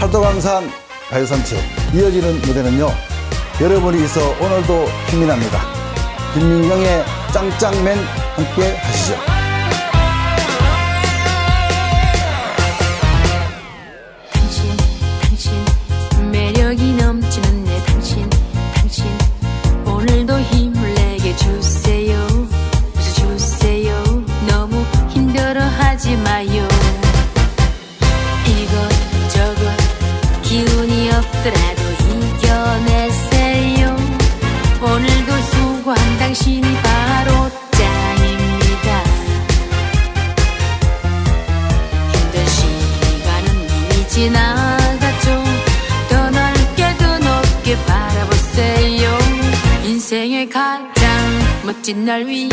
팔도강산 가요산책 이어지는 무대는요 여러분이 있어 오늘도 힘이 납니다. 김민경의 짱짱맨 함께 하시죠 당신이 바로 짱입니다. 힘든 시간은 이미 지나갔죠. 더 넓게 더 높게 바라보세요. 인생의 가장 멋진 날 위해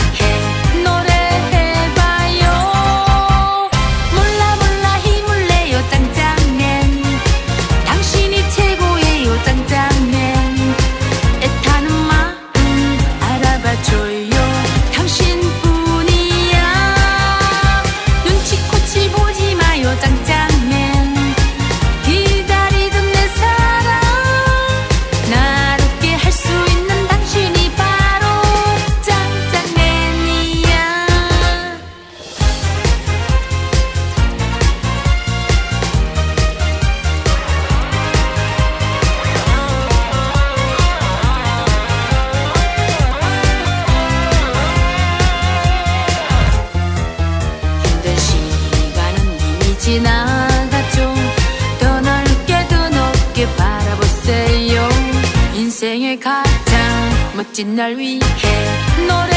가장 멋진 날 위해 노래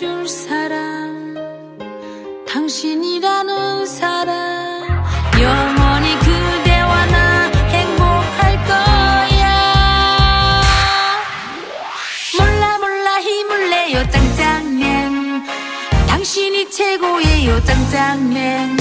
해줄 사람 당신이라는 사람. 영원히 그대와 나 행복할 거야. 몰라 몰라 힘을 내요 짱짱맨. 당신이 최고예요 짱짱맨